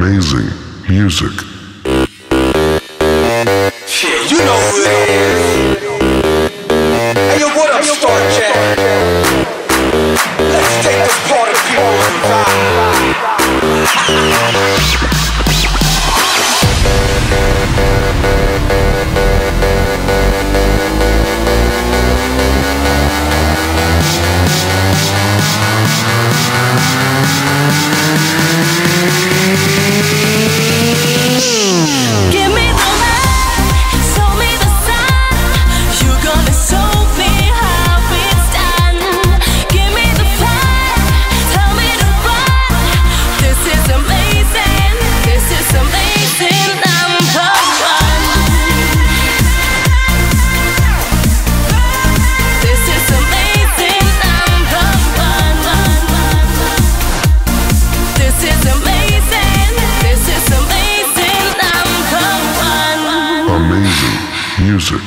amazing music. You know. music.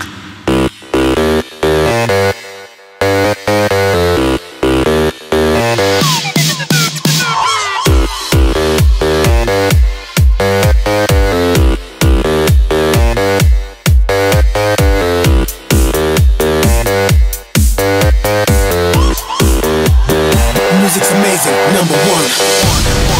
Music's amazing, number one.